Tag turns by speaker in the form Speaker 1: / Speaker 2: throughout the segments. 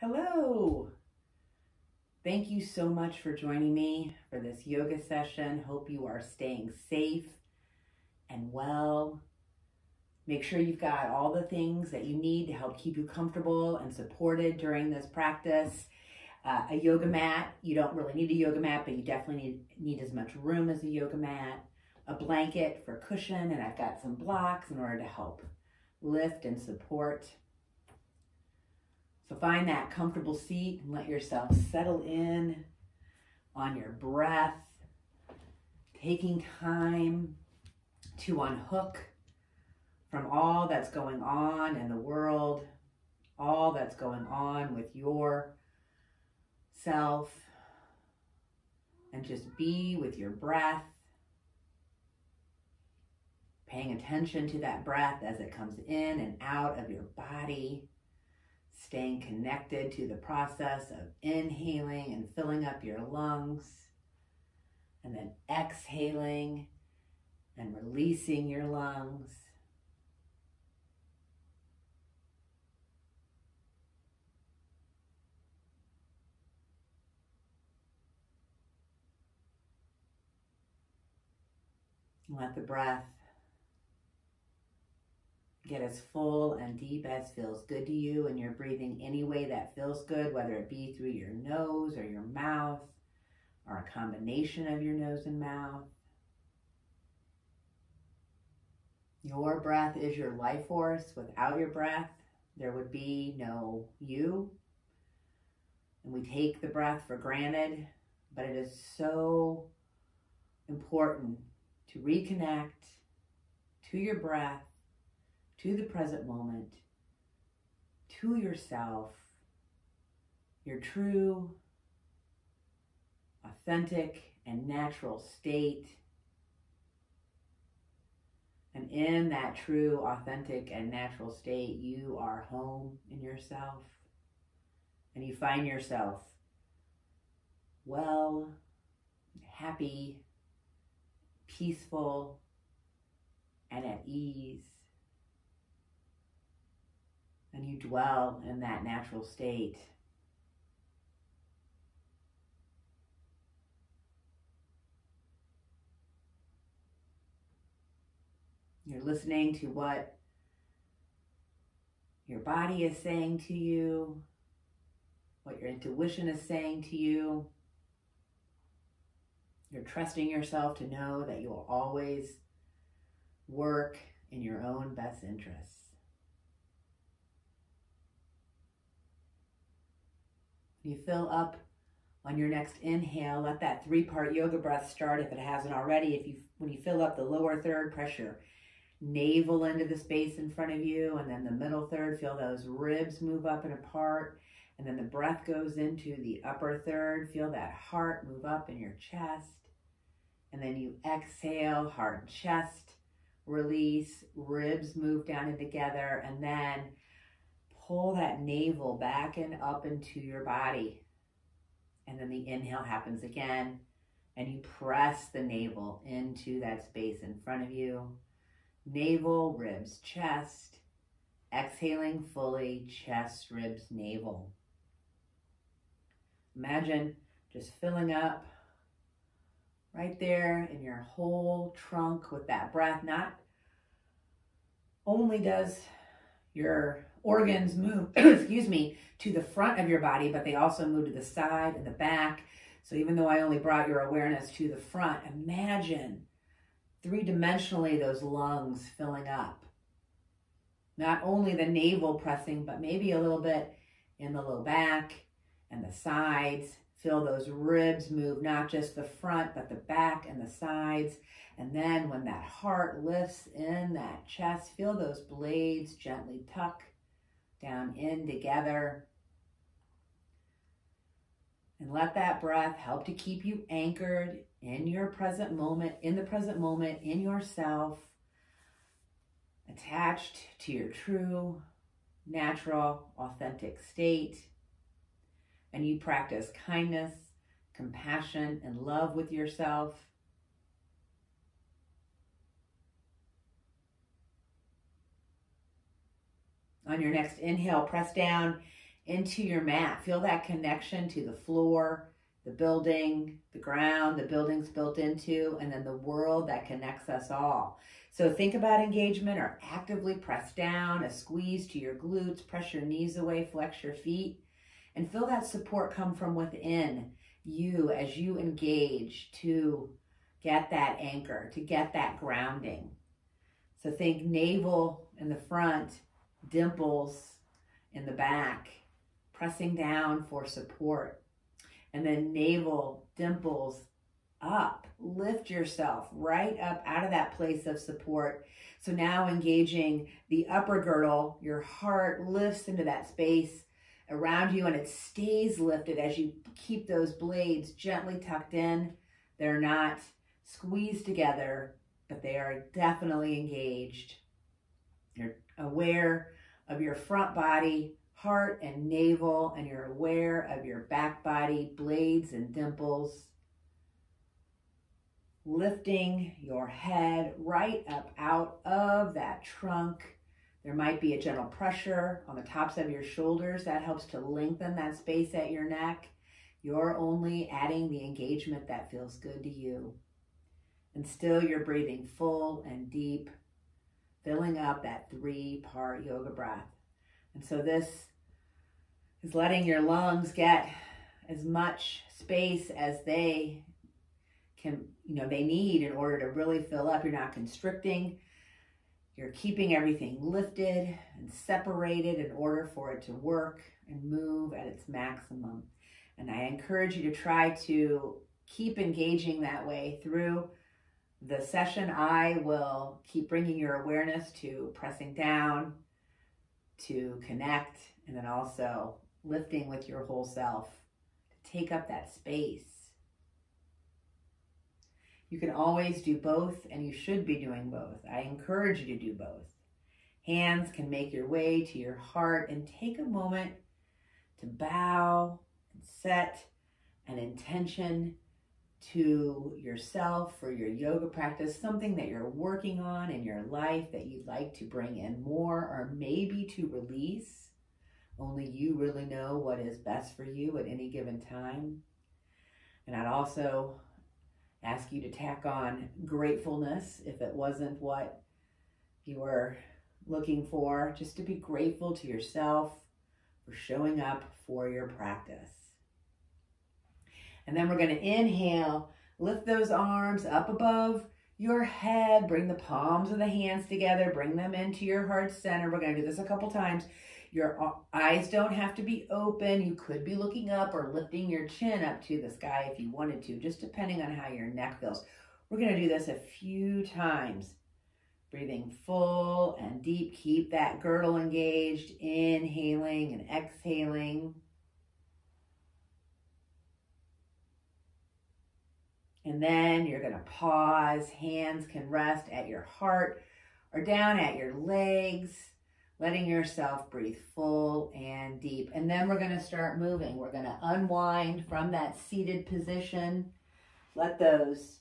Speaker 1: Hello. Thank you so much for joining me for this yoga session. Hope you are staying safe and well. Make sure you've got all the things that you need to help keep you comfortable and supported during this practice. Uh, a yoga mat, you don't really need a yoga mat, but you definitely need, need as much room as a yoga mat. A blanket for cushion, and I've got some blocks in order to help lift and support. So find that comfortable seat and let yourself settle in on your breath, taking time to unhook from all that's going on in the world, all that's going on with your self, and just be with your breath, paying attention to that breath as it comes in and out of your body staying connected to the process of inhaling and filling up your lungs, and then exhaling and releasing your lungs. Let the breath Get as full and deep as feels good to you, and you're breathing any way that feels good, whether it be through your nose or your mouth, or a combination of your nose and mouth. Your breath is your life force. Without your breath, there would be no you. And we take the breath for granted, but it is so important to reconnect to your breath to the present moment, to yourself, your true, authentic, and natural state. And in that true, authentic, and natural state, you are home in yourself. And you find yourself well, happy, peaceful, and at ease and you dwell in that natural state. You're listening to what your body is saying to you, what your intuition is saying to you. You're trusting yourself to know that you will always work in your own best interests. You fill up on your next inhale. Let that three-part yoga breath start if it hasn't already. If you when you fill up the lower third, pressure navel into the space in front of you, and then the middle third, feel those ribs move up and apart. And then the breath goes into the upper third. Feel that heart move up in your chest. And then you exhale, heart and chest release, ribs move down and together, and then pull that navel back and up into your body. And then the inhale happens again. And you press the navel into that space in front of you. Navel, ribs, chest. Exhaling fully, chest, ribs, navel. Imagine just filling up right there in your whole trunk with that breath. Not only does your organs move, excuse me, to the front of your body, but they also move to the side and the back. So even though I only brought your awareness to the front, imagine three-dimensionally those lungs filling up. Not only the navel pressing, but maybe a little bit in the low back and the sides. Feel those ribs move, not just the front, but the back and the sides. And then when that heart lifts in that chest, feel those blades gently tuck down in together. And let that breath help to keep you anchored in your present moment, in the present moment, in yourself, attached to your true, natural, authentic state. And you practice kindness, compassion, and love with yourself On your next inhale, press down into your mat. Feel that connection to the floor, the building, the ground, the building's built into, and then the world that connects us all. So think about engagement or actively press down, a squeeze to your glutes, press your knees away, flex your feet, and feel that support come from within you as you engage to get that anchor, to get that grounding. So think navel in the front, dimples in the back, pressing down for support. And then navel, dimples up. Lift yourself right up out of that place of support. So now engaging the upper girdle, your heart lifts into that space around you and it stays lifted as you keep those blades gently tucked in. They're not squeezed together, but they are definitely engaged. You're aware of your front body, heart and navel, and you're aware of your back body, blades and dimples. Lifting your head right up out of that trunk there might be a gentle pressure on the tops of your shoulders. That helps to lengthen that space at your neck. You're only adding the engagement that feels good to you. And still you're breathing full and deep, filling up that three part yoga breath. And so this is letting your lungs get as much space as they can, you know, they need in order to really fill up. You're not constricting you're keeping everything lifted and separated in order for it to work and move at its maximum. And I encourage you to try to keep engaging that way through the session. I will keep bringing your awareness to pressing down, to connect, and then also lifting with your whole self to take up that space you can always do both, and you should be doing both. I encourage you to do both. Hands can make your way to your heart and take a moment to bow and set an intention to yourself for your yoga practice, something that you're working on in your life that you'd like to bring in more or maybe to release. Only you really know what is best for you at any given time. And I'd also ask you to tack on gratefulness if it wasn't what you were looking for, just to be grateful to yourself for showing up for your practice. And then we're going to inhale, lift those arms up above your head, bring the palms of the hands together, bring them into your heart center. We're going to do this a couple times. Your eyes don't have to be open. You could be looking up or lifting your chin up to the sky if you wanted to, just depending on how your neck feels. We're going to do this a few times. Breathing full and deep. Keep that girdle engaged. Inhaling and exhaling. And then you're going to pause. Hands can rest at your heart or down at your legs letting yourself breathe full and deep. And then we're going to start moving. We're going to unwind from that seated position. Let those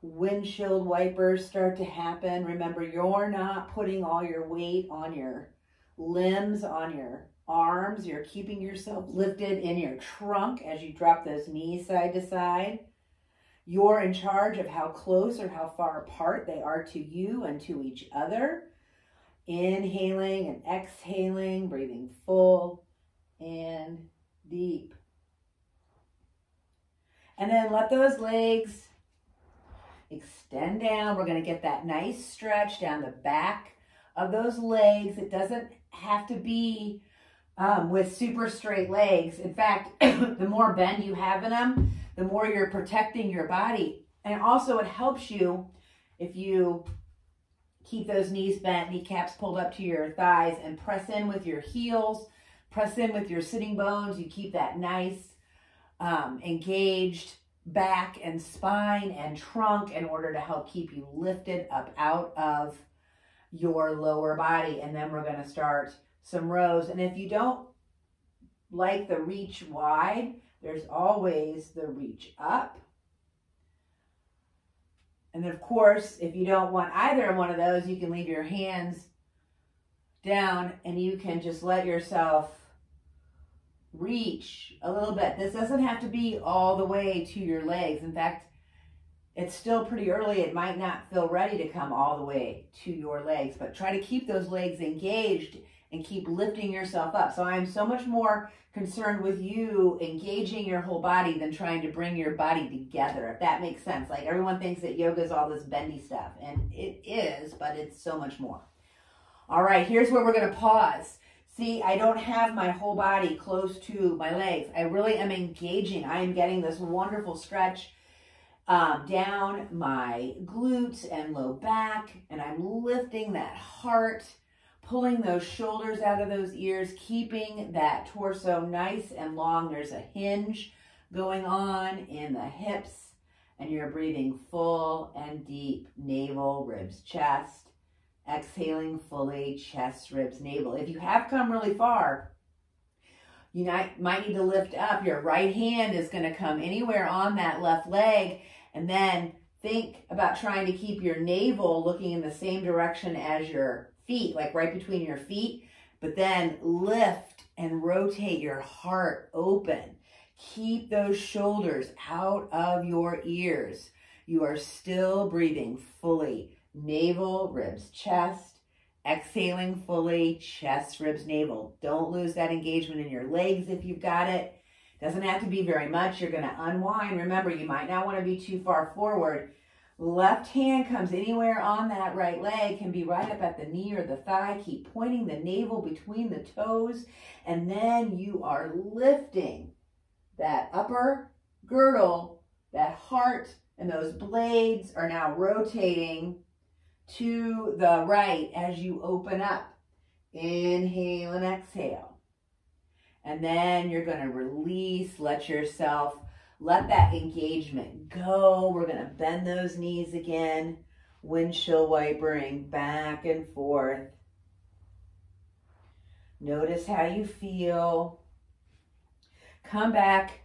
Speaker 1: windshield wipers start to happen. Remember, you're not putting all your weight on your limbs, on your arms. You're keeping yourself lifted in your trunk as you drop those knees side to side. You're in charge of how close or how far apart they are to you and to each other. Inhaling and exhaling, breathing full and deep. And then let those legs extend down. We're going to get that nice stretch down the back of those legs. It doesn't have to be um, with super straight legs. In fact, the more bend you have in them, the more you're protecting your body. And also it helps you if you Keep those knees bent, kneecaps pulled up to your thighs, and press in with your heels. Press in with your sitting bones. You keep that nice, um, engaged back and spine and trunk in order to help keep you lifted up out of your lower body. And then we're going to start some rows. And if you don't like the reach wide, there's always the reach up and of course, if you don't want either one of those, you can leave your hands down and you can just let yourself reach a little bit. This doesn't have to be all the way to your legs. In fact, it's still pretty early. It might not feel ready to come all the way to your legs, but try to keep those legs engaged and keep lifting yourself up. So I'm so much more concerned with you engaging your whole body than trying to bring your body together, if that makes sense. Like everyone thinks that yoga is all this bendy stuff, and it is, but it's so much more. All right, here's where we're going to pause. See, I don't have my whole body close to my legs. I really am engaging. I am getting this wonderful stretch um, down my glutes and low back, and I'm lifting that heart pulling those shoulders out of those ears, keeping that torso nice and long. There's a hinge going on in the hips, and you're breathing full and deep, navel, ribs, chest. Exhaling fully, chest, ribs, navel. If you have come really far, you might need to lift up. Your right hand is going to come anywhere on that left leg, and then think about trying to keep your navel looking in the same direction as your feet, like right between your feet, but then lift and rotate your heart open. Keep those shoulders out of your ears. You are still breathing fully. Navel, ribs, chest. Exhaling fully, chest, ribs, navel. Don't lose that engagement in your legs if you've got it. Doesn't have to be very much. You're going to unwind. Remember, you might not want to be too far forward Left hand comes anywhere on that right leg, can be right up at the knee or the thigh. Keep pointing the navel between the toes, and then you are lifting that upper girdle, that heart, and those blades are now rotating to the right as you open up. Inhale and exhale. And then you're going to release, let yourself let that engagement go. We're going to bend those knees again. Windshield wipering back and forth. Notice how you feel. Come back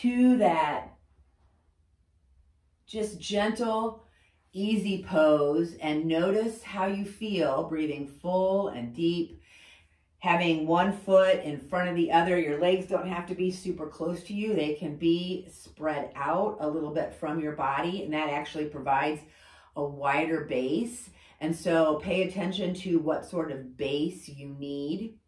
Speaker 1: to that just gentle, easy pose and notice how you feel breathing full and deep having one foot in front of the other. Your legs don't have to be super close to you. They can be spread out a little bit from your body, and that actually provides a wider base. And so pay attention to what sort of base you need.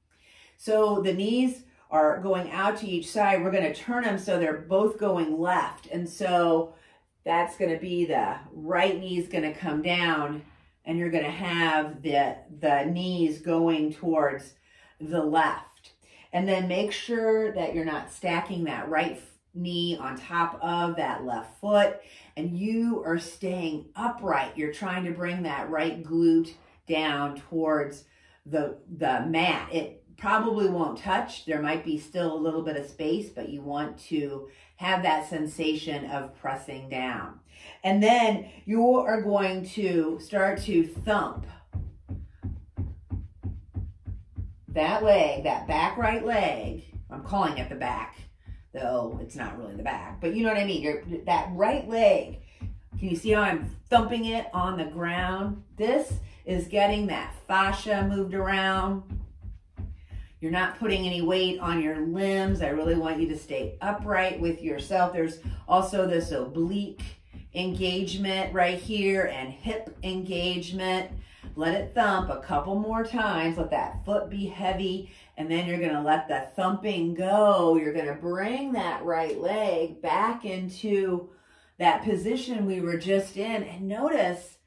Speaker 1: So the knees are going out to each side. We're going to turn them so they're both going left. And so that's going to be the right knee is going to come down and you're going to have the, the knees going towards the left. And then make sure that you're not stacking that right knee on top of that left foot and you are staying upright. You're trying to bring that right glute down towards the, the mat. It probably won't touch. There might be still a little bit of space, but you want to have that sensation of pressing down. And then you are going to start to thump that leg, that back right leg, I'm calling it the back, though it's not really the back, but you know what I mean? You're, that right leg, can you see how I'm thumping it on the ground? This is getting that fascia moved around. You're not putting any weight on your limbs. I really want you to stay upright with yourself. There's also this oblique engagement right here and hip engagement. Let it thump a couple more times. Let that foot be heavy. And then you're going to let the thumping go. You're going to bring that right leg back into that position we were just in. And notice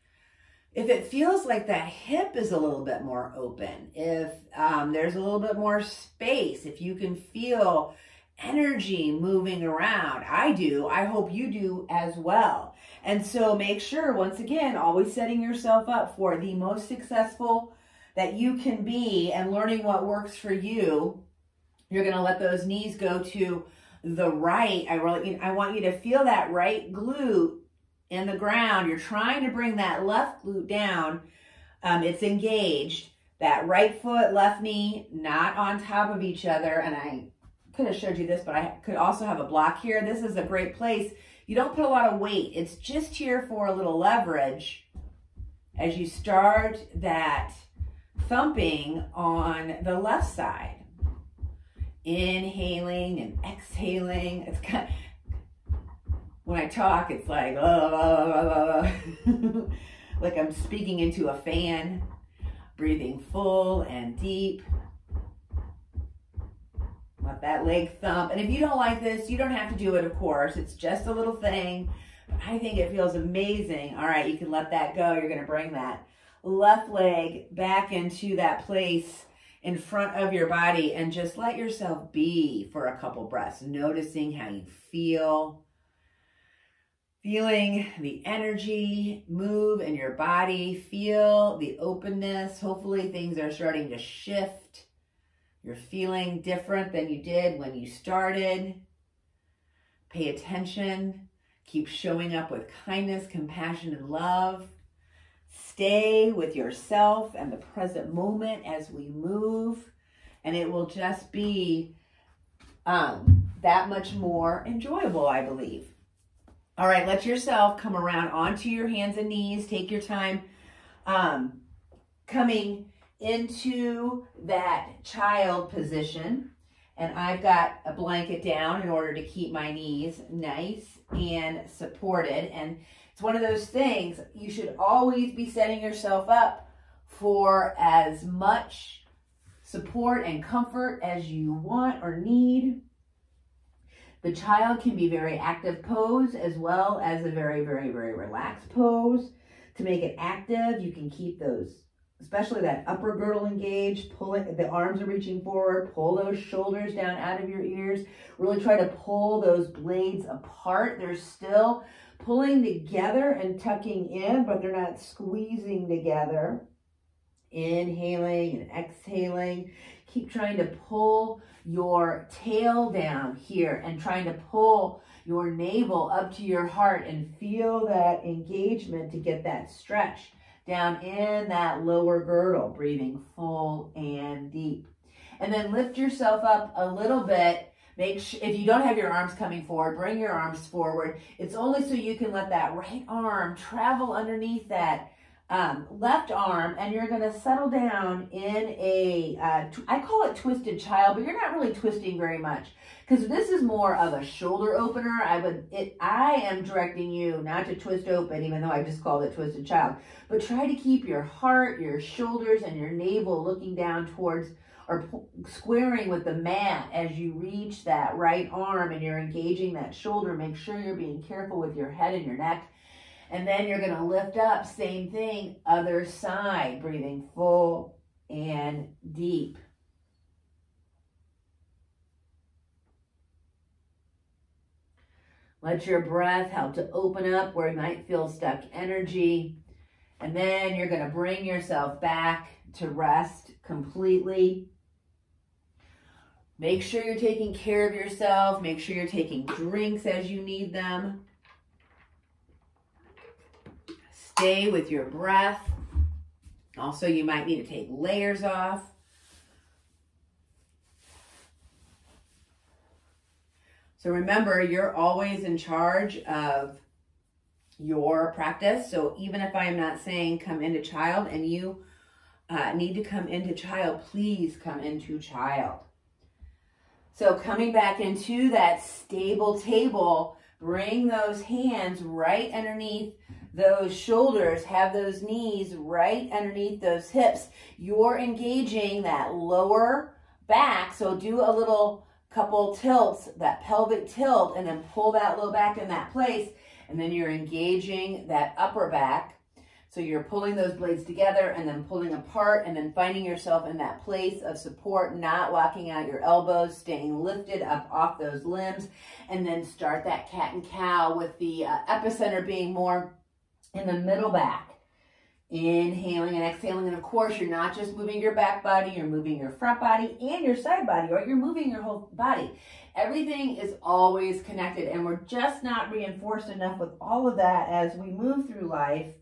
Speaker 1: if it feels like that hip is a little bit more open, if um, there's a little bit more space, if you can feel energy moving around. I do. I hope you do as well. And so make sure, once again, always setting yourself up for the most successful that you can be and learning what works for you. You're going to let those knees go to the right. I really, I want you to feel that right glute in the ground. You're trying to bring that left glute down. Um, it's engaged. That right foot, left knee, not on top of each other. And I could have showed you this, but I could also have a block here. This is a great place. You don't put a lot of weight. It's just here for a little leverage as you start that thumping on the left side. inhaling and exhaling. It's kind of, when I talk, it's like, like I'm speaking into a fan, breathing full and deep. That leg thump. And if you don't like this, you don't have to do it, of course. It's just a little thing. I think it feels amazing. All right, you can let that go. You're going to bring that left leg back into that place in front of your body and just let yourself be for a couple breaths, noticing how you feel, feeling the energy move in your body, feel the openness. Hopefully, things are starting to shift. You're feeling different than you did when you started. Pay attention. Keep showing up with kindness, compassion, and love. Stay with yourself and the present moment as we move, and it will just be um, that much more enjoyable, I believe. All right, let yourself come around onto your hands and knees. Take your time um, coming into that child position. And I've got a blanket down in order to keep my knees nice and supported. And it's one of those things you should always be setting yourself up for as much support and comfort as you want or need. The child can be very active pose as well as a very, very, very relaxed pose. To make it active, you can keep those, especially that upper girdle engaged, pull it, the arms are reaching forward, pull those shoulders down out of your ears. Really try to pull those blades apart. They're still pulling together and tucking in, but they're not squeezing together. Inhaling and exhaling. Keep trying to pull your tail down here and trying to pull your navel up to your heart and feel that engagement to get that stretch down in that lower girdle, breathing full and deep. And then lift yourself up a little bit Make sure, if you don't have your arms coming forward, bring your arms forward. It's only so you can let that right arm travel underneath that um, left arm and you're going to settle down in a. Uh, I call it twisted child, but you're not really twisting very much because this is more of a shoulder opener. I would, it, I am directing you not to twist open, even though I just called it twisted child, but try to keep your heart, your shoulders, and your navel looking down towards or squaring with the mat as you reach that right arm and you're engaging that shoulder. Make sure you're being careful with your head and your neck. And then you're going to lift up, same thing, other side, breathing full and deep. Let your breath help to open up where you might feel stuck energy. And then you're going to bring yourself back to rest completely. Make sure you're taking care of yourself. Make sure you're taking drinks as you need them. Stay with your breath. Also, you might need to take layers off. So remember, you're always in charge of your practice. So even if I am not saying come into child and you uh, need to come into child, please come into child. So coming back into that stable table, bring those hands right underneath those shoulders, have those knees right underneath those hips. You're engaging that lower back, so do a little couple tilts, that pelvic tilt, and then pull that low back in that place, and then you're engaging that upper back so you're pulling those blades together and then pulling apart and then finding yourself in that place of support, not locking out your elbows, staying lifted up off those limbs, and then start that cat and cow with the uh, epicenter being more in the middle back. Inhaling and exhaling. And of course, you're not just moving your back body, you're moving your front body and your side body, or you're moving your whole body. Everything is always connected, and we're just not reinforced enough with all of that as we move through life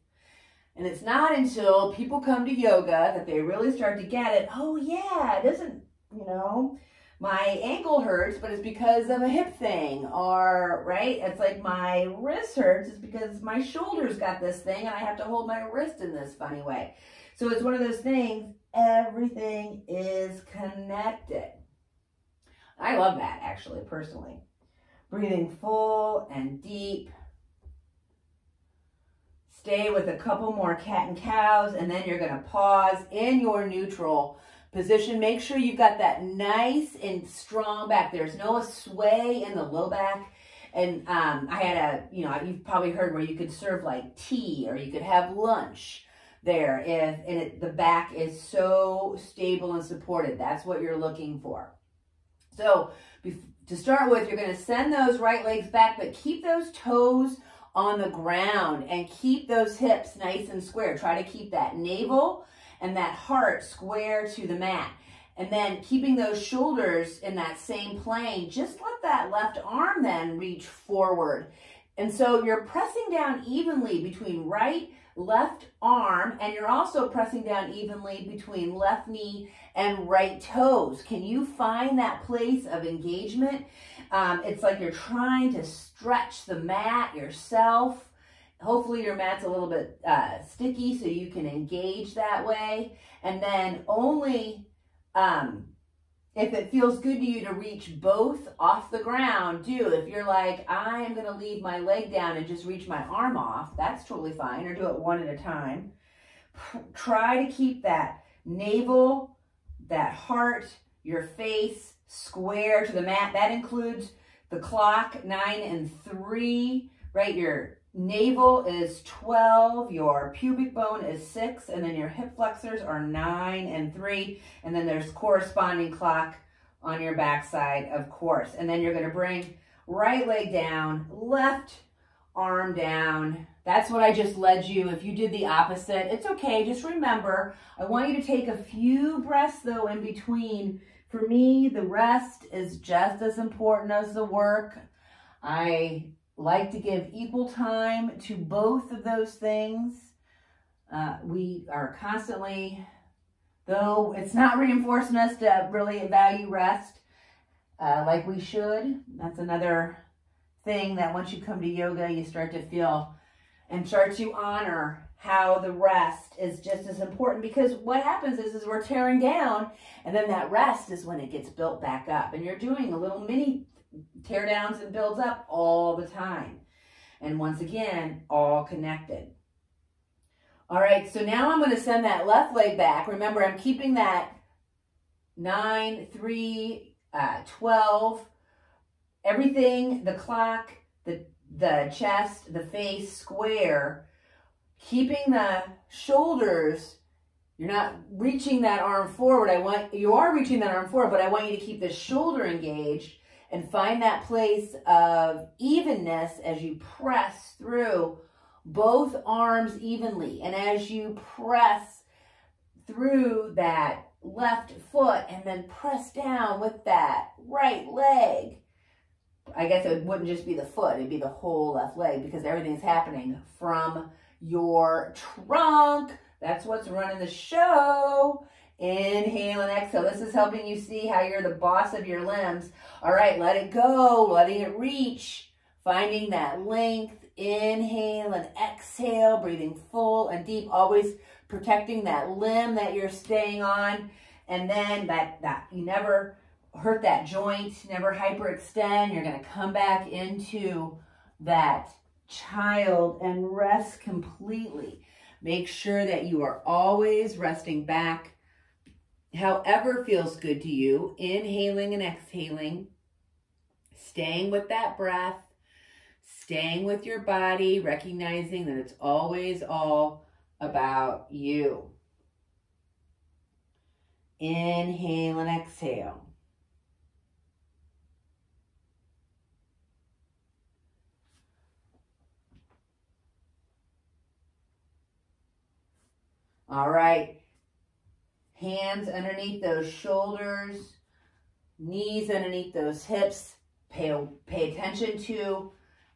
Speaker 1: and it's not until people come to yoga that they really start to get it. Oh, yeah, it doesn't, you know, my ankle hurts, but it's because of a hip thing. Or, right, it's like my wrist hurts, it's because my shoulder's got this thing and I have to hold my wrist in this funny way. So it's one of those things, everything is connected. I love that actually, personally. Breathing full and deep. Stay with a couple more cat and cows, and then you're gonna pause in your neutral position. Make sure you've got that nice and strong back. There's no sway in the low back. And um, I had a, you know, you've probably heard where you could serve like tea or you could have lunch there if and it, the back is so stable and supported. That's what you're looking for. So to start with, you're going to send those right legs back, but keep those toes on the ground and keep those hips nice and square. Try to keep that navel and that heart square to the mat. And then keeping those shoulders in that same plane, just let that left arm then reach forward. And so you're pressing down evenly between right, left arm, and you're also pressing down evenly between left knee and right toes. Can you find that place of engagement? Um, it's like you're trying to stretch the mat yourself. Hopefully your mat's a little bit uh, sticky so you can engage that way. And then only um, if it feels good to you to reach both off the ground, do. If you're like, I am going to leave my leg down and just reach my arm off, that's totally fine, or do it one at a time. Try to keep that navel, that heart, your face square to the mat. That includes the clock, nine and three, right? Your navel is 12, your pubic bone is 6, and then your hip flexors are 9 and 3, and then there's corresponding clock on your backside, of course. And then you're going to bring right leg down, left arm down. That's what I just led you. If you did the opposite, it's okay. Just remember, I want you to take a few breaths, though, in between. For me, the rest is just as important as the work. I like to give equal time to both of those things. Uh, we are constantly, though it's not reinforcing us to really value rest uh, like we should. That's another thing that once you come to yoga, you start to feel and start to honor how the rest is just as important because what happens is, is we're tearing down and then that rest is when it gets built back up and you're doing a little mini tear downs and builds up all the time. And once again, all connected. All right, so now I'm going to send that left leg back. Remember, I'm keeping that 9, 3, uh, 12, everything, the clock, the, the chest, the face square, keeping the shoulders you're not reaching that arm forward. I want you are reaching that arm forward, but I want you to keep the shoulder engaged and find that place of evenness as you press through both arms evenly. And as you press through that left foot and then press down with that right leg, I guess it wouldn't just be the foot, it'd be the whole left leg because everything's happening from your trunk. That's what's running the show. Inhale and exhale. This is helping you see how you're the boss of your limbs. All right, let it go, letting it reach, finding that length. Inhale and exhale, breathing full and deep, always protecting that limb that you're staying on. And then that, that you never hurt that joint, never hyperextend. You're going to come back into that child and rest completely. Make sure that you are always resting back however feels good to you, inhaling and exhaling, staying with that breath, staying with your body, recognizing that it's always all about you. Inhale and exhale. All right. Hands underneath those shoulders, knees underneath those hips. Pay, pay attention to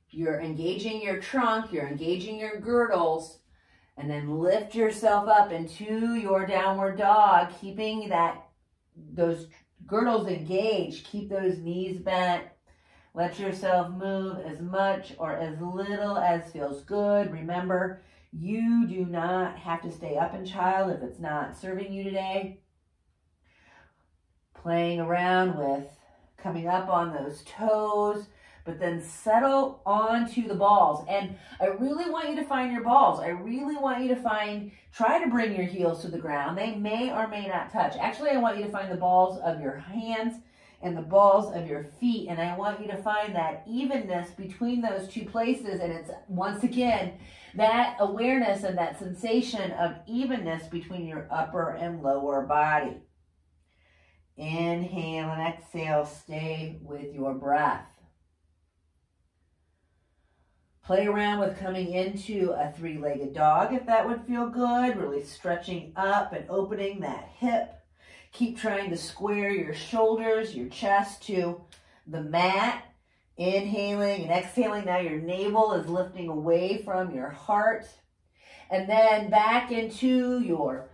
Speaker 1: you're engaging your trunk, you're engaging your girdles, and then lift yourself up into your downward dog, keeping that those girdles engaged. Keep those knees bent. Let yourself move as much or as little as feels good. Remember, you do not have to stay up in child if it's not serving you today. Playing around with coming up on those toes, but then settle onto the balls. And I really want you to find your balls. I really want you to find, try to bring your heels to the ground. They may or may not touch. Actually, I want you to find the balls of your hands and the balls of your feet. And I want you to find that evenness between those two places. And it's, once again, that awareness and that sensation of evenness between your upper and lower body. Inhale and exhale. Stay with your breath. Play around with coming into a three-legged dog if that would feel good. Really stretching up and opening that hip. Keep trying to square your shoulders, your chest to the mat. Inhaling and exhaling. Now your navel is lifting away from your heart. And then back into your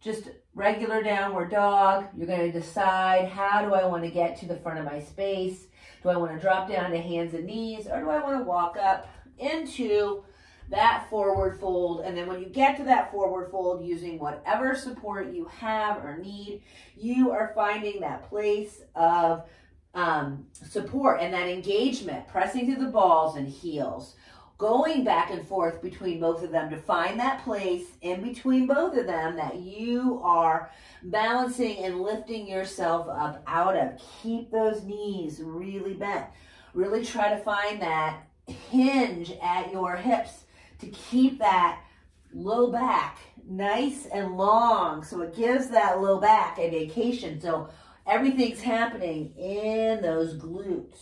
Speaker 1: just regular downward dog. You're going to decide how do I want to get to the front of my space? Do I want to drop down to hands and knees or do I want to walk up into that forward fold. And then when you get to that forward fold using whatever support you have or need, you are finding that place of um, support and that engagement, pressing through the balls and heels, going back and forth between both of them to find that place in between both of them that you are balancing and lifting yourself up out of. Keep those knees really bent. Really try to find that hinge at your hips to keep that low back nice and long. So it gives that low back a vacation. So everything's happening in those glutes.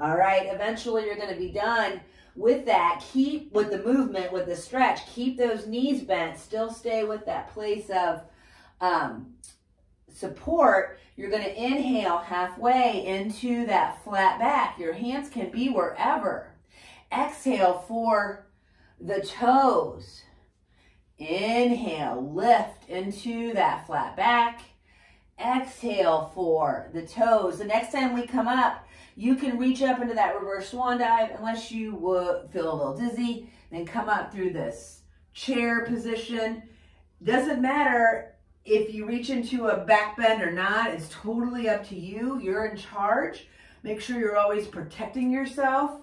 Speaker 1: All right, eventually you're going to be done with that. Keep with the movement, with the stretch. Keep those knees bent. Still stay with that place of um, support. You're going to inhale halfway into that flat back. Your hands can be wherever. Exhale for the toes. Inhale, lift into that flat back. Exhale for the toes. The next time we come up, you can reach up into that reverse swan dive unless you would feel a little dizzy. Then come up through this chair position. Doesn't matter if you reach into a back bend or not. It's totally up to you. You're in charge. Make sure you're always protecting yourself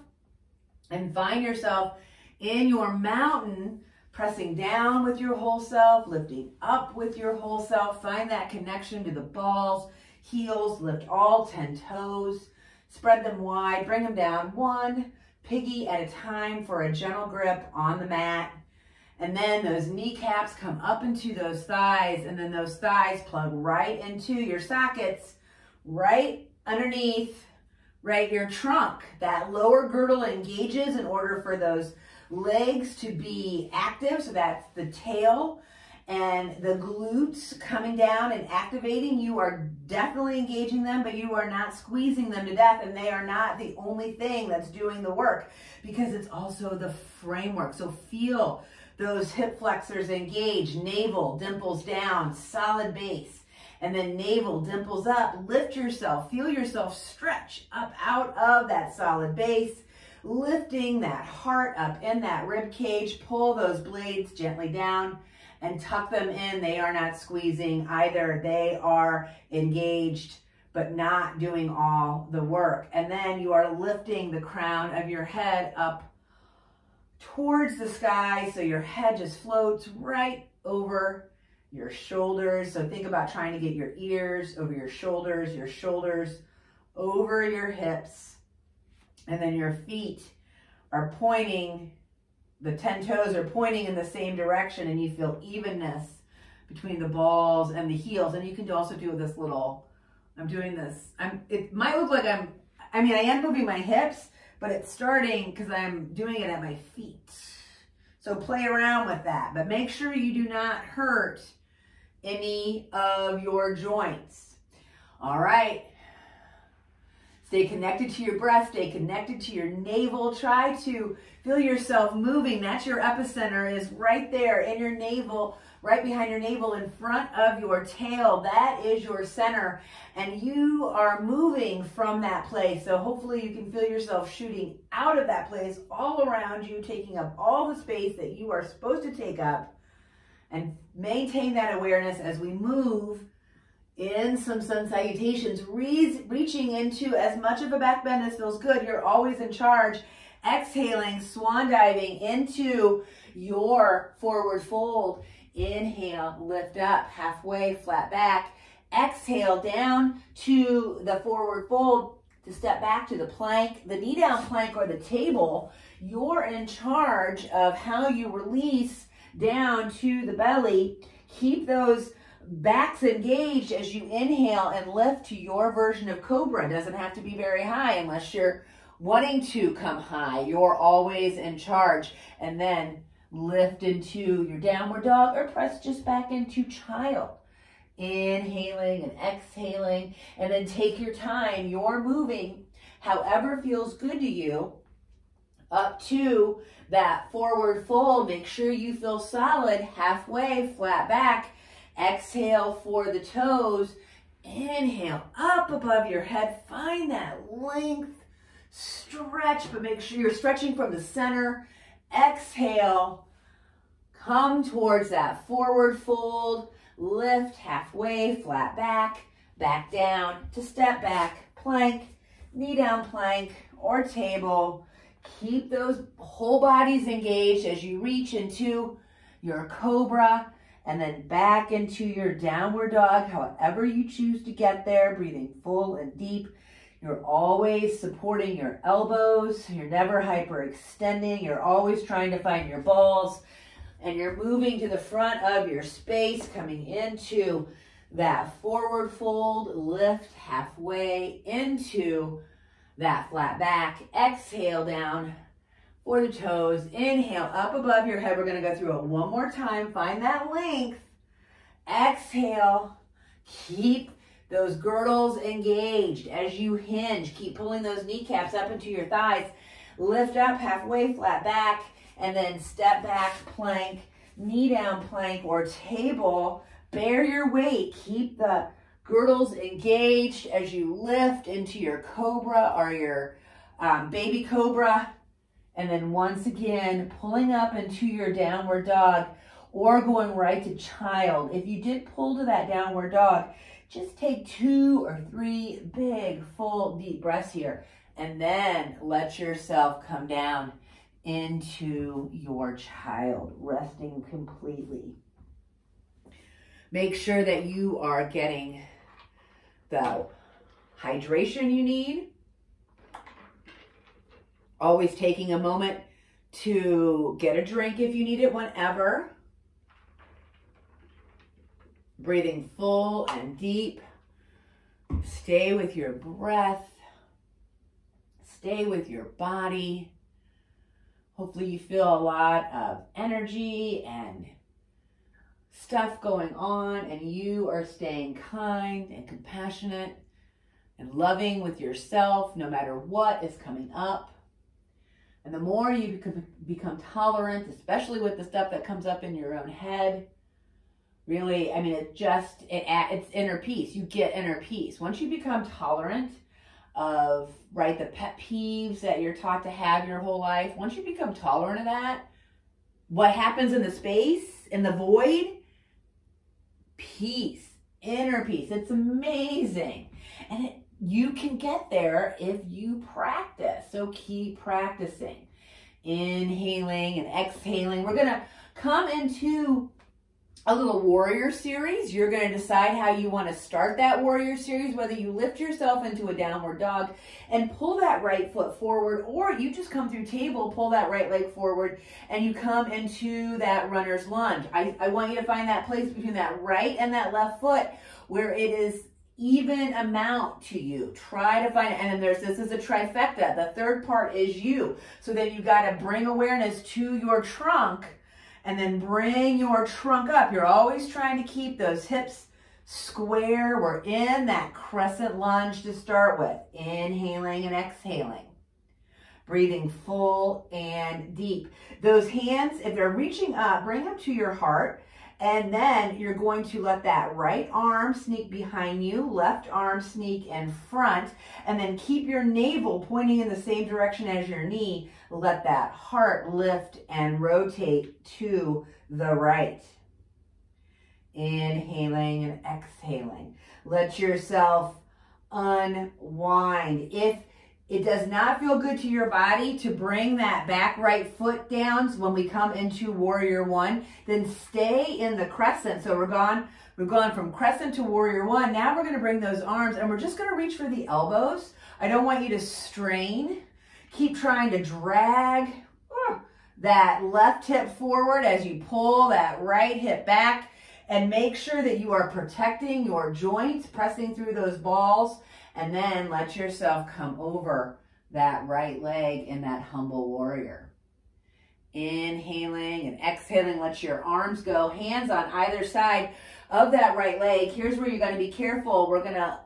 Speaker 1: and find yourself in your mountain, pressing down with your whole self, lifting up with your whole self. Find that connection to the balls, heels, lift all 10 toes, spread them wide, bring them down one piggy at a time for a gentle grip on the mat. And then those kneecaps come up into those thighs, and then those thighs plug right into your sockets, right underneath right? Your trunk, that lower girdle engages in order for those legs to be active. So that's the tail and the glutes coming down and activating. You are definitely engaging them, but you are not squeezing them to death. And they are not the only thing that's doing the work because it's also the framework. So feel those hip flexors engage, navel, dimples down, solid base and then navel dimples up. Lift yourself. Feel yourself stretch up out of that solid base. Lifting that heart up in that rib cage. Pull those blades gently down and tuck them in. They are not squeezing either. They are engaged but not doing all the work. And then you are lifting the crown of your head up towards the sky so your head just floats right over your shoulders. So think about trying to get your ears over your shoulders, your shoulders over your hips. And then your feet are pointing, the 10 toes are pointing in the same direction and you feel evenness between the balls and the heels. And you can also do this little, I'm doing this, I'm, it might look like I'm, I mean, I am moving my hips, but it's starting because I'm doing it at my feet. So play around with that, but make sure you do not hurt any of your joints. All right. Stay connected to your breath. Stay connected to your navel. Try to feel yourself moving. That's your epicenter is right there in your navel, right behind your navel in front of your tail. That is your center. And you are moving from that place. So hopefully you can feel yourself shooting out of that place all around you, taking up all the space that you are supposed to take up and maintain that awareness as we move in some sun salutations, re reaching into as much of a back bend as feels good. You're always in charge. Exhaling, swan diving into your forward fold. Inhale, lift up, halfway, flat back. Exhale down to the forward fold to step back to the plank, the knee down plank or the table. You're in charge of how you release down to the belly. Keep those backs engaged as you inhale and lift to your version of cobra. Doesn't have to be very high unless you're wanting to come high. You're always in charge. And then lift into your downward dog or press just back into child. Inhaling and exhaling. And then take your time. You're moving however feels good to you up to that forward fold. Make sure you feel solid halfway, flat back. Exhale for the toes. Inhale up above your head. Find that length. Stretch, but make sure you're stretching from the center. Exhale. Come towards that forward fold. Lift halfway, flat back. Back down to step back. Plank, knee down plank or table. Keep those whole bodies engaged as you reach into your cobra and then back into your downward dog, however you choose to get there, breathing full and deep. You're always supporting your elbows. You're never hyperextending. You're always trying to find your balls. And you're moving to the front of your space, coming into that forward fold, lift halfway into that flat back. Exhale down for the toes. Inhale up above your head. We're going to go through it one more time. Find that length. Exhale. Keep those girdles engaged as you hinge. Keep pulling those kneecaps up into your thighs. Lift up halfway, flat back, and then step back, plank, knee down plank or table. Bear your weight. Keep the girdles engaged as you lift into your cobra or your um, baby cobra. And then once again, pulling up into your downward dog or going right to child. If you did pull to that downward dog, just take two or three big, full, deep breaths here. And then let yourself come down into your child, resting completely. Make sure that you are getting the hydration you need. Always taking a moment to get a drink if you need it whenever. Breathing full and deep. Stay with your breath. Stay with your body. Hopefully you feel a lot of energy and stuff going on and you are staying kind and compassionate and loving with yourself no matter what is coming up. And the more you become tolerant, especially with the stuff that comes up in your own head, really, I mean, it just, it, it's inner peace. You get inner peace. Once you become tolerant of, right, the pet peeves that you're taught to have your whole life, once you become tolerant of that, what happens in the space, in the void, peace, inner peace. It's amazing. And it, you can get there if you practice. So keep practicing. Inhaling and exhaling. We're going to come into a little warrior series. You're going to decide how you want to start that warrior series, whether you lift yourself into a downward dog and pull that right foot forward, or you just come through table, pull that right leg forward, and you come into that runner's lunge. I, I want you to find that place between that right and that left foot where it is even amount to you. Try to find. And then there's, this is a trifecta. The third part is you. So then you got to bring awareness to your trunk and then bring your trunk up. You're always trying to keep those hips square. We're in that crescent lunge to start with. Inhaling and exhaling. Breathing full and deep. Those hands, if they're reaching up, bring them to your heart. And then you're going to let that right arm sneak behind you, left arm sneak in front, and then keep your navel pointing in the same direction as your knee. Let that heart lift and rotate to the right. Inhaling and exhaling. Let yourself unwind. If it does not feel good to your body to bring that back right foot down when we come into warrior one, then stay in the crescent. So we're gone, we've gone from crescent to warrior one. Now we're gonna bring those arms and we're just gonna reach for the elbows. I don't want you to strain. Keep trying to drag that left hip forward as you pull that right hip back and make sure that you are protecting your joints, pressing through those balls, and then let yourself come over that right leg in that humble warrior. Inhaling and exhaling, let your arms go, hands on either side of that right leg. Here's where you're gonna be careful. We're gonna,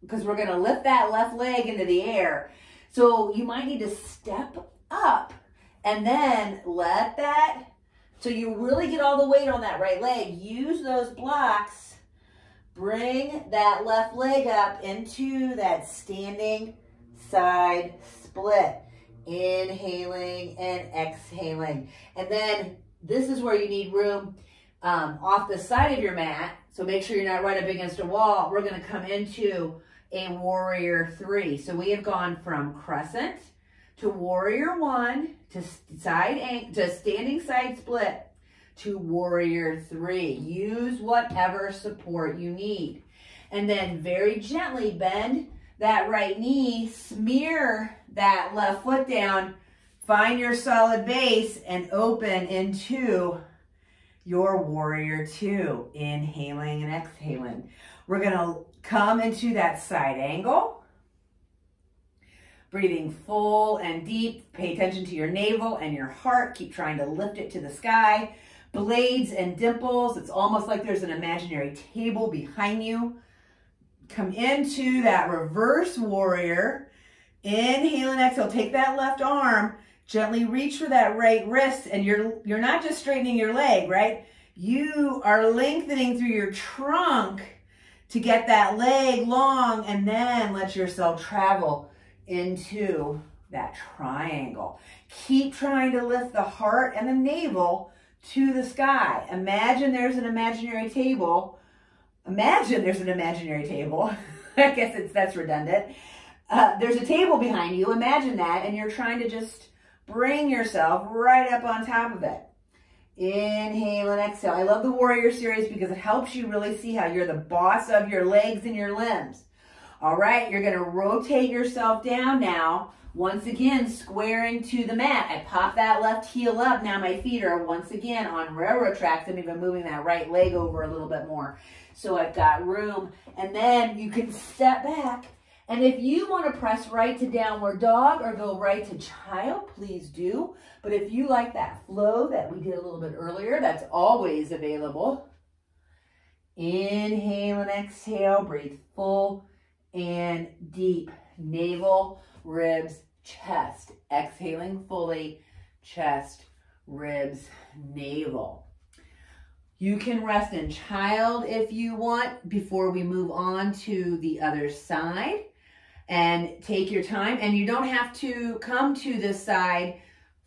Speaker 1: because we're gonna lift that left leg into the air. So you might need to step up and then let that, so you really get all the weight on that right leg. Use those blocks. Bring that left leg up into that standing side split. Inhaling and exhaling. And then this is where you need room um, off the side of your mat. So make sure you're not right up against a wall. We're going to come into a warrior three. So we have gone from crescent to warrior one to side to standing side split to warrior three. Use whatever support you need. And then very gently bend that right knee, smear that left foot down, find your solid base and open into your warrior two. Inhaling and exhaling. We're gonna come into that side angle. Breathing full and deep. Pay attention to your navel and your heart. Keep trying to lift it to the sky. Blades and dimples. It's almost like there's an imaginary table behind you. Come into that reverse warrior. Inhale and exhale. Take that left arm. Gently reach for that right wrist. And you're, you're not just straightening your leg, right? You are lengthening through your trunk to get that leg long and then let yourself travel into that triangle. Keep trying to lift the heart and the navel to the sky. Imagine there's an imaginary table. Imagine there's an imaginary table. I guess it's that's redundant. Uh, there's a table behind you. Imagine that, and you're trying to just bring yourself right up on top of it. Inhale and exhale. I love the Warrior Series because it helps you really see how you're the boss of your legs and your limbs. All right, you're gonna rotate yourself down now. Once again, squaring to the mat. I pop that left heel up. Now my feet are once again on railroad tracks. I'm even moving that right leg over a little bit more. So I've got room. And then you can step back. And if you want to press right to downward dog or go right to child, please do. But if you like that flow that we did a little bit earlier, that's always available. Inhale and exhale. Breathe full and deep. Navel, ribs, chest. Exhaling fully, chest, ribs, navel. You can rest in child if you want before we move on to the other side. And take your time. And you don't have to come to this side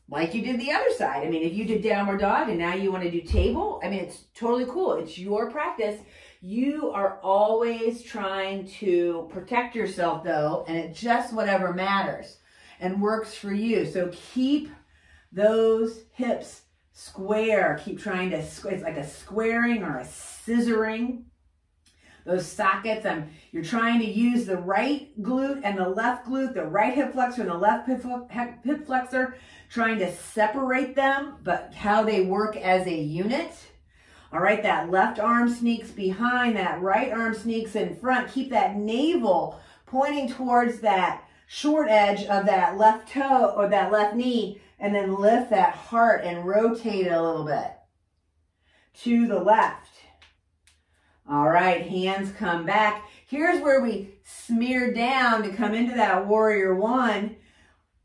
Speaker 1: like you did the other side. I mean, if you did downward dog and now you want to do table, I mean, it's totally cool. It's your practice. You are always trying to protect yourself though, and it just whatever matters and works for you. So keep those hips square. Keep trying to, it's like a squaring or a scissoring. Those sockets, um, you're trying to use the right glute and the left glute, the right hip flexor and the left hip, hip flexor, trying to separate them, but how they work as a unit. All right, that left arm sneaks behind, that right arm sneaks in front. Keep that navel pointing towards that short edge of that left toe or that left knee, and then lift that heart and rotate it a little bit to the left. All right, hands come back. Here's where we smear down to come into that warrior one.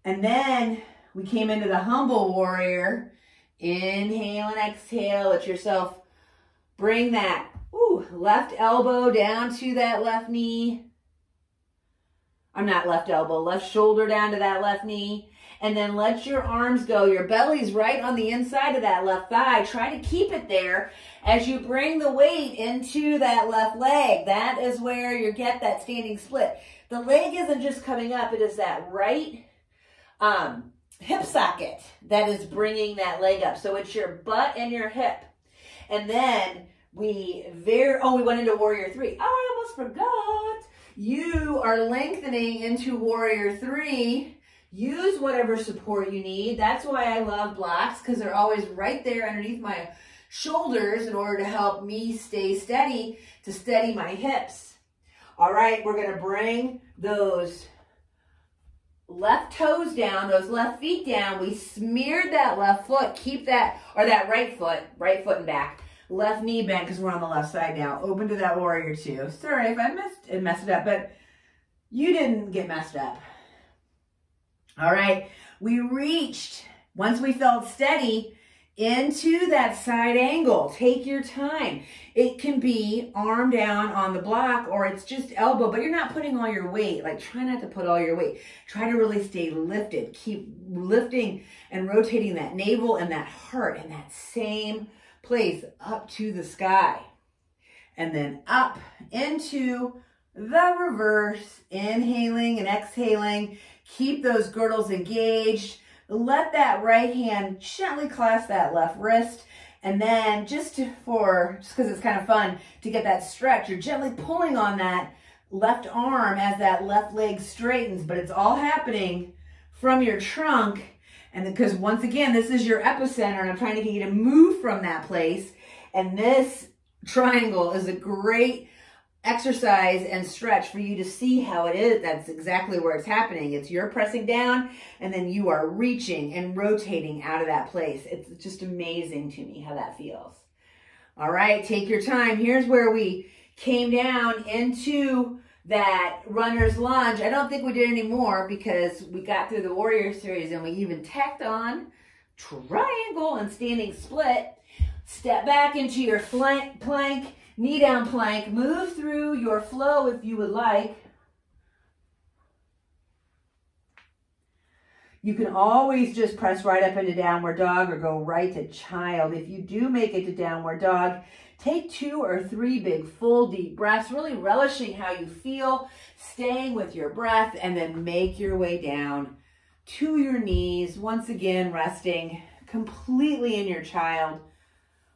Speaker 1: And then we came into the humble warrior. Inhale and exhale. Let yourself Bring that ooh, left elbow down to that left knee. I'm not left elbow, left shoulder down to that left knee. and then let your arms go. Your belly's right on the inside of that left thigh. Try to keep it there as you bring the weight into that left leg. That is where you get that standing split. The leg isn't just coming up, it is that right um, hip socket that is bringing that leg up. So it's your butt and your hip. And then we very, oh, we went into warrior three. Oh, I almost forgot. You are lengthening into warrior three. Use whatever support you need. That's why I love blocks because they're always right there underneath my shoulders in order to help me stay steady, to steady my hips. All right, we're to bring those left toes down, those left feet down. We smeared that left foot. Keep that, or that right foot, right foot and back. Left knee bent because we're on the left side now. Open to that warrior two. Sorry if I messed, it messed it up, but you didn't get messed up. All right, we reached, once we felt steady, into that side angle. Take your time. It can be arm down on the block or it's just elbow, but you're not putting all your weight. Like try not to put all your weight. Try to really stay lifted. Keep lifting and rotating that navel and that heart in that same place up to the sky. And then up into the reverse, inhaling and exhaling. Keep those girdles engaged let that right hand gently clasp that left wrist. And then just for, just because it's kind of fun to get that stretch, you're gently pulling on that left arm as that left leg straightens, but it's all happening from your trunk. And because once again, this is your epicenter and I'm trying to get you to move from that place. And this triangle is a great exercise and stretch for you to see how it is. That's exactly where it's happening. It's you're pressing down and then you are reaching and rotating out of that place. It's just amazing to me how that feels. All right, take your time. Here's where we came down into that runner's lunge. I don't think we did any more because we got through the warrior series and we even tacked on triangle and standing split. Step back into your flank plank Knee down plank. Move through your flow if you would like. You can always just press right up into downward dog or go right to child. If you do make it to downward dog, take two or three big full deep breaths, really relishing how you feel, staying with your breath, and then make your way down to your knees. Once again, resting completely in your child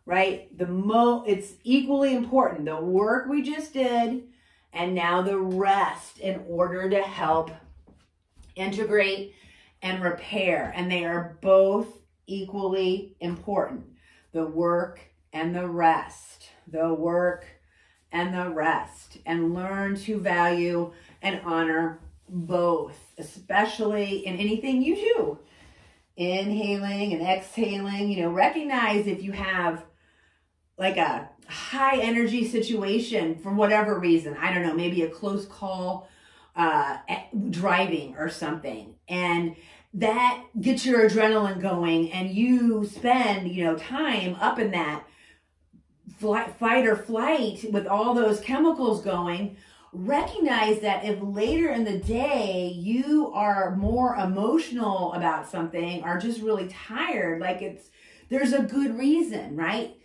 Speaker 1: right? The mo it's equally important. The work we just did and now the rest in order to help integrate and repair. And they are both equally important. The work and the rest. The work and the rest. And learn to value and honor both, especially in anything you do. Inhaling and exhaling, you know, recognize if you have like a high energy situation for whatever reason. I don't know, maybe a close call, uh, driving or something. And that gets your adrenaline going and you spend, you know, time up in that flight, fight or flight with all those chemicals going. Recognize that if later in the day you are more emotional about something or just really tired, like it's, there's a good reason, right?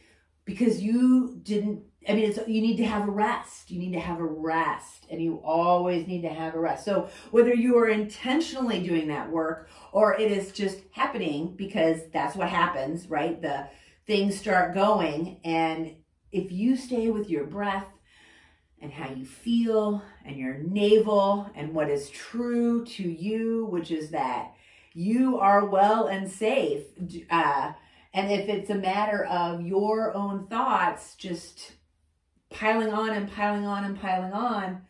Speaker 1: because you didn't I mean, it's, you need to have a rest. You need to have a rest, and you always need to have a rest. So, whether you are intentionally doing that work or it is just happening because that's what happens, right? The things start going, and if you stay with your breath and how you feel and your navel and what is true to you, which is that you are well and safe. Uh, and if it's a matter of your own thoughts just piling on and piling on and piling on,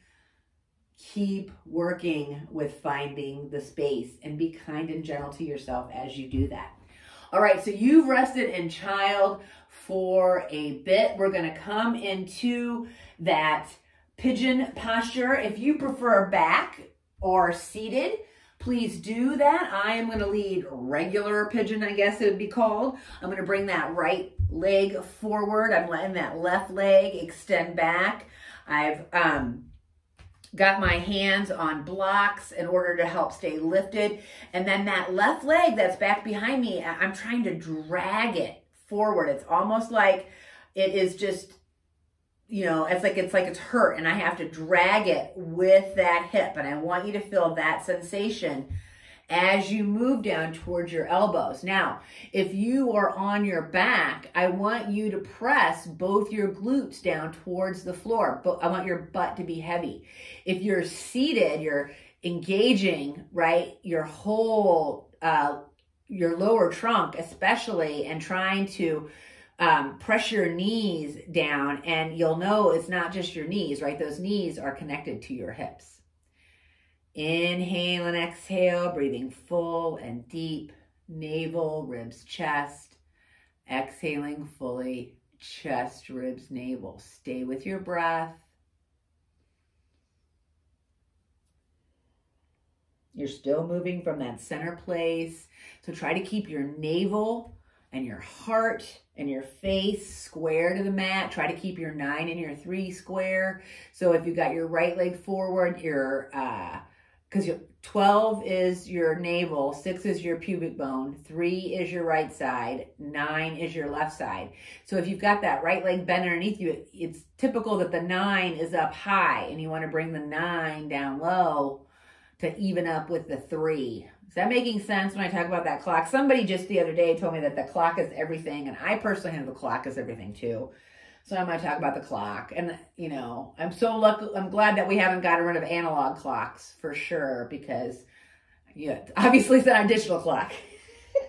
Speaker 1: keep working with finding the space and be kind and gentle to yourself as you do that. All right, so you've rested in child for a bit. We're to come into that pigeon posture. If you prefer back or seated, please do that. I am to lead regular pigeon, I guess it would be called. I'm to bring that right leg forward. I'm letting that left leg extend back. I've um, got my hands on blocks in order to help stay lifted. And then that left leg that's back behind me, I'm trying to drag it forward. It's almost like it is just, you know, it's like it's like it's hurt and I have to drag it with that hip. And I want you to feel that sensation as you move down towards your elbows. Now, if you are on your back, I want you to press both your glutes down towards the floor, but I want your butt to be heavy. If you're seated, you're engaging, right, your whole, uh, your lower trunk especially, and trying to um, press your knees down, and you'll know it's not just your knees, right? Those knees are connected to your hips. Inhale and exhale, breathing full and deep, navel, ribs, chest. Exhaling fully, chest, ribs, navel. Stay with your breath. You're still moving from that center place. So try to keep your navel and your heart and your face square to the mat. Try to keep your nine and your three square. So if you got your right leg forward, your uh, because 12 is your navel, 6 is your pubic bone, 3 is your right side, 9 is your left side. So if you've got that right leg bent underneath you, it's typical that the 9 is up high and you want to bring the 9 down low to even up with the 3. Is that making sense when I talk about that clock? Somebody just the other day told me that the clock is everything, and I personally have the clock as everything too. So I'm going to talk about the clock. And, you know, I'm so lucky. I'm glad that we haven't gotten rid of analog clocks for sure because, yeah, obviously it's not a digital clock.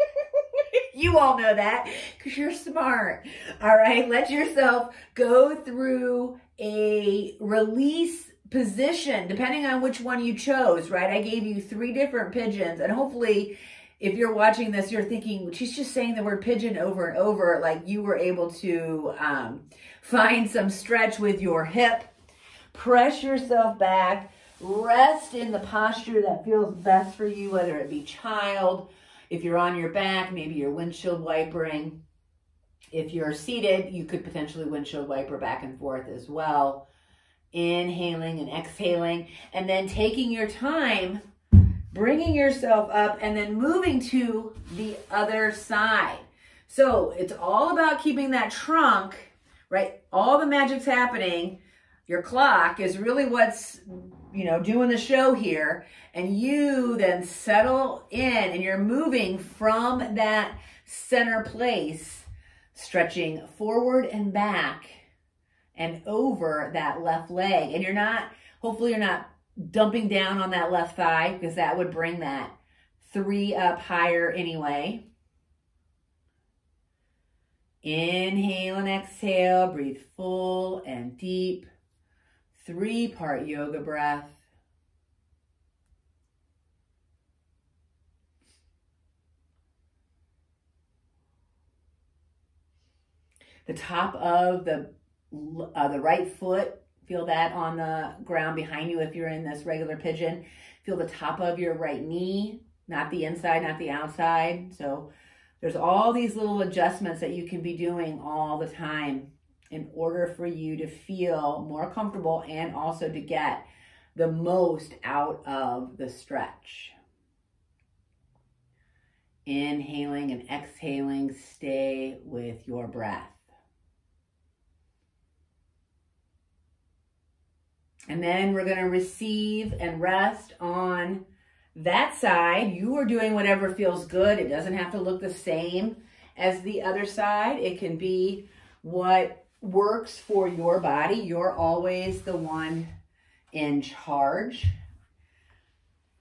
Speaker 1: you all know that because you're smart. All right. Let yourself go through a release position depending on which one you chose, right? I gave you three different pigeons and hopefully if you're watching this, you're thinking, she's just saying the word pigeon over and over, like you were able to um, find some stretch with your hip. Press yourself back. Rest in the posture that feels best for you, whether it be child. If you're on your back, maybe you're windshield wipering. If you're seated, you could potentially windshield wiper back and forth as well. Inhaling and exhaling, and then taking your time bringing yourself up and then moving to the other side. So it's all about keeping that trunk, right? All the magic's happening. Your clock is really what's, you know, doing the show here. And you then settle in and you're moving from that center place, stretching forward and back and over that left leg. And you're not, hopefully, you're not dumping down on that left thigh because that would bring that three up higher anyway. Inhale and exhale, breathe full and deep. Three part yoga breath. The top of the, uh, the right foot Feel that on the ground behind you if you're in this regular pigeon. Feel the top of your right knee, not the inside, not the outside. So there's all these little adjustments that you can be doing all the time in order for you to feel more comfortable and also to get the most out of the stretch. Inhaling and exhaling, stay with your breath. And then we're going to receive and rest on that side. You are doing whatever feels good. It doesn't have to look the same as the other side. It can be what works for your body. You're always the one in charge.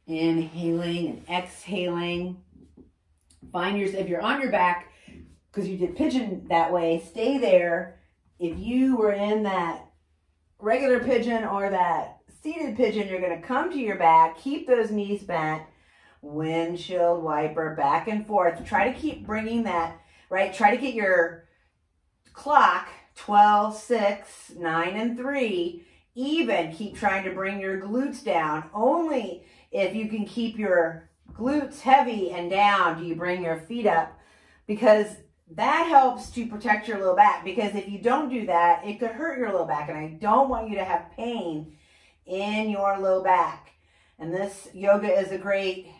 Speaker 1: Inhaling and exhaling. Find yourself, if you're on your back, because you did pigeon that way, stay there. If you were in that regular pigeon or that seated pigeon, you're going to come to your back, keep those knees bent, windshield wiper back and forth. Try to keep bringing that, right? Try to get your clock 12, 6, 9, and 3 even. Keep trying to bring your glutes down. Only if you can keep your glutes heavy and down do you bring your feet up because that helps to protect your low back because if you don't do that, it could hurt your low back. And I don't want you to have pain in your low back. And this yoga is a great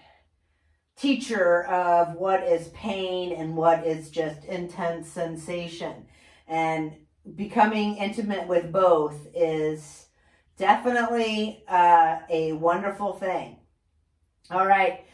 Speaker 1: teacher of what is pain and what is just intense sensation. And becoming intimate with both is definitely uh, a wonderful thing. All right.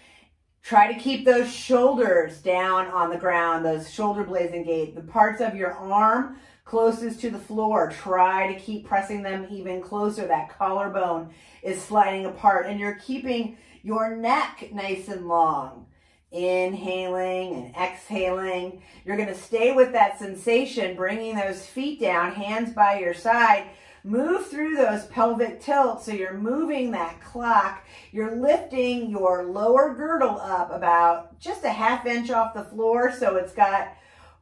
Speaker 1: Try to keep those shoulders down on the ground, those shoulder blades engaged. The parts of your arm closest to the floor, try to keep pressing them even closer. That collarbone is sliding apart and you're keeping your neck nice and long. Inhaling and exhaling. You're going to stay with that sensation, bringing those feet down, hands by your side, Move through those pelvic tilts so you're moving that clock. You're lifting your lower girdle up about just a half inch off the floor so it's got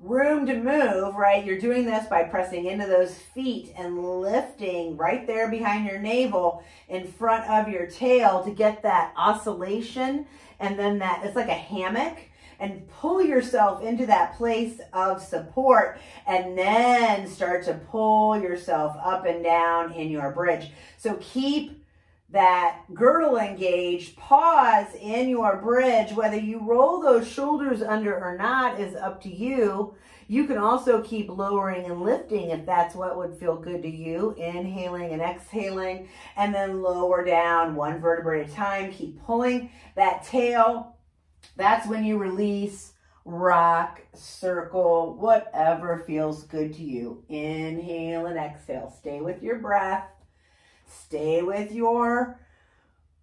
Speaker 1: room to move, right? You're doing this by pressing into those feet and lifting right there behind your navel in front of your tail to get that oscillation and then that, it's like a hammock and pull yourself into that place of support and then start to pull yourself up and down in your bridge. So keep that girdle engaged, pause in your bridge. Whether you roll those shoulders under or not is up to you. You can also keep lowering and lifting if that's what would feel good to you. Inhaling and exhaling, and then lower down one vertebrae at a time. Keep pulling that tail that's when you release, rock, circle, whatever feels good to you. Inhale and exhale. Stay with your breath. Stay with your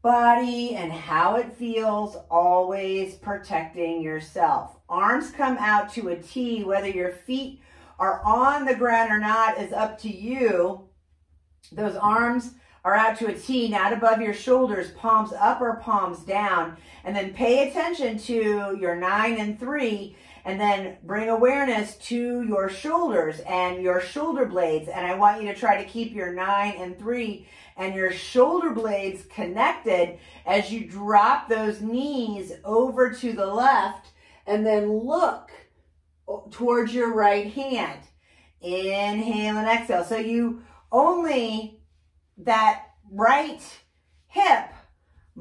Speaker 1: body and how it feels, always protecting yourself. Arms come out to a T, whether your feet are on the ground or not is up to you. Those arms are out to a T, not above your shoulders, palms up or palms down. And then pay attention to your nine and three, and then bring awareness to your shoulders and your shoulder blades. And I want you to try to keep your nine and three and your shoulder blades connected as you drop those knees over to the left and then look towards your right hand. Inhale and exhale. So you only that right hip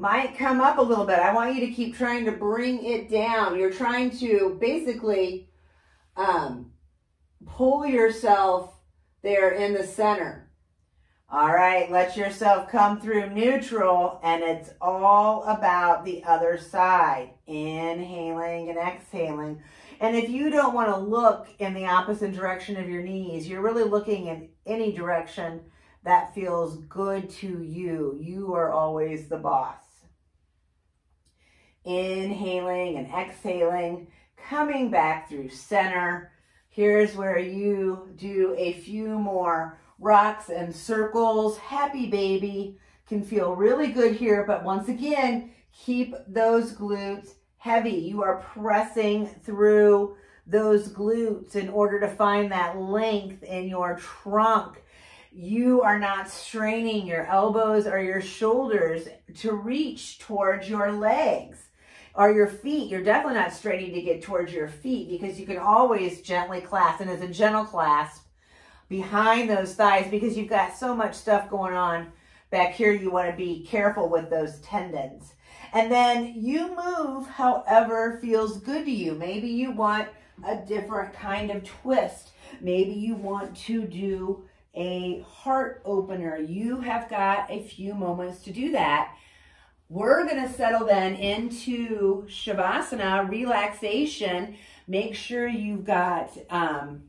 Speaker 1: might come up a little bit. I want you to keep trying to bring it down. You're trying to basically um, pull yourself there in the center. All right, let yourself come through neutral and it's all about the other side. Inhaling and exhaling. And if you don't want to look in the opposite direction of your knees, you're really looking in any direction that feels good to you. You are always the boss. Inhaling and exhaling, coming back through center. Here's where you do a few more rocks and circles. Happy baby can feel really good here, but once again, keep those glutes heavy. You are pressing through those glutes in order to find that length in your trunk you are not straining your elbows or your shoulders to reach towards your legs or your feet. You're definitely not straining to get towards your feet because you can always gently clasp. And as a gentle clasp behind those thighs because you've got so much stuff going on back here. You want to be careful with those tendons. And then you move however feels good to you. Maybe you want a different kind of twist. Maybe you want to do a heart opener. You have got a few moments to do that. We're going to settle then into Shavasana, relaxation. Make sure you've got um,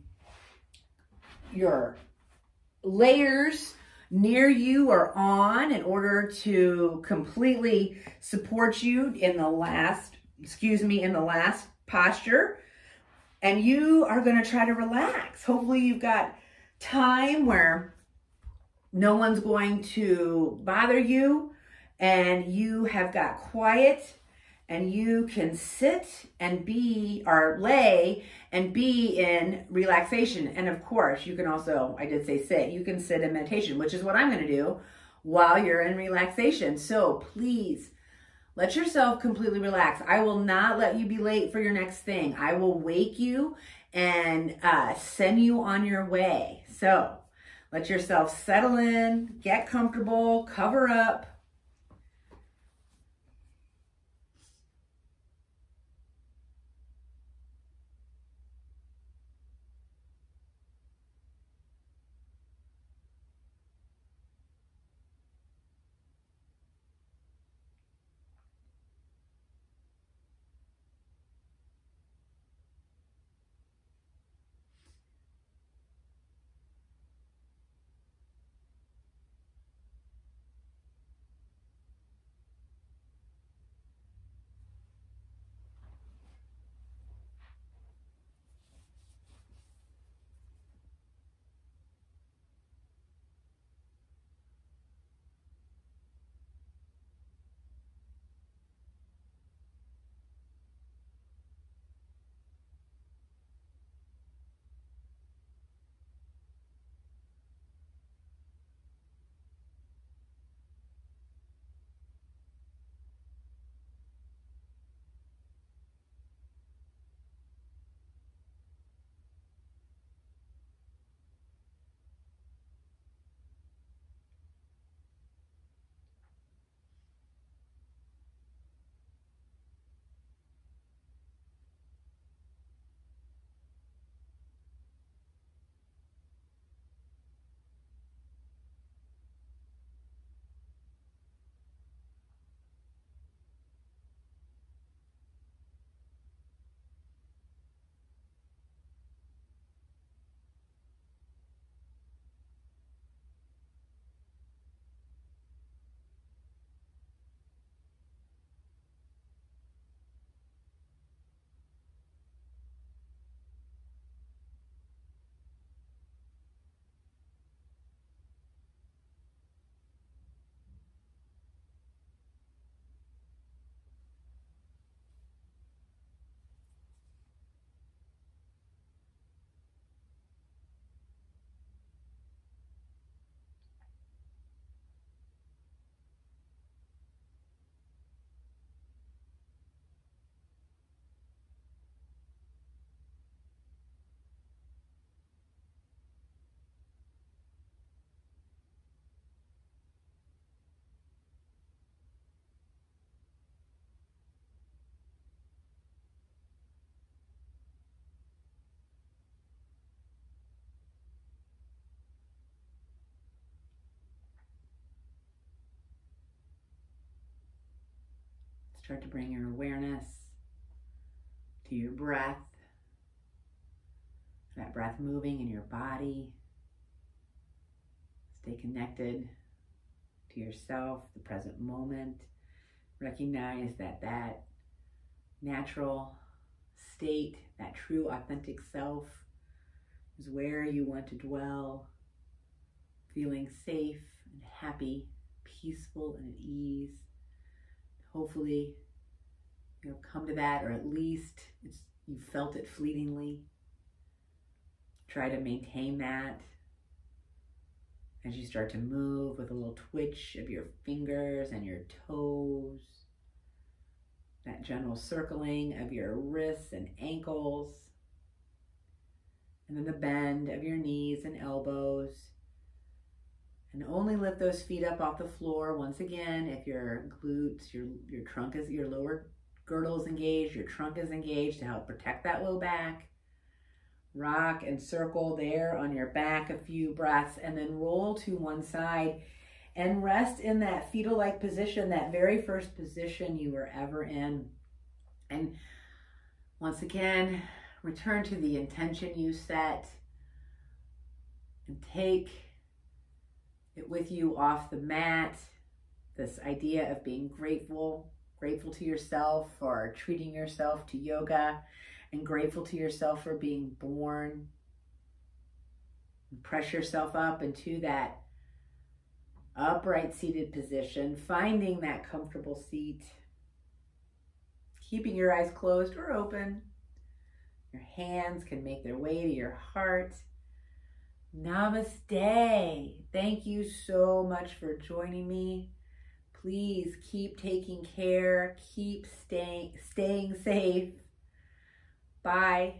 Speaker 1: your layers near you or on in order to completely support you in the last, excuse me, in the last posture. And you are going to try to relax. Hopefully you've got time where no one's going to bother you and you have got quiet and you can sit and be or lay and be in relaxation. And of course, you can also, I did say sit, you can sit in meditation, which is what I'm going to do while you're in relaxation. So please let yourself completely relax. I will not let you be late for your next thing. I will wake you and uh, send you on your way. So Let yourself settle in, get comfortable, cover up. Start to bring your awareness to your breath. That breath moving in your body. Stay connected to yourself, the present moment. Recognize that that natural state, that true authentic self, is where you want to dwell, feeling safe and happy, peaceful and at ease hopefully you'll come to that or at least it's you felt it fleetingly. Try to maintain that. As you start to move with a little twitch of your fingers and your toes that general circling of your wrists and ankles and then the bend of your knees and elbows and only lift those feet up off the floor. Once again, if your glutes, your, your trunk is, your lower girdle is engaged, your trunk is engaged to help protect that low back. Rock and circle there on your back a few breaths and then roll to one side and rest in that fetal like position, that very first position you were ever in. And once again, return to the intention you set and take with you off the mat. This idea of being grateful, grateful to yourself for treating yourself to yoga, and grateful to yourself for being born. Press yourself up into that upright seated position, finding that comfortable seat, keeping your eyes closed or open. Your hands can make their way to your heart. Namaste. Thank you so much for joining me. Please keep taking care, keep staying staying safe. Bye.